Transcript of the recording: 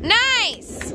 Nice!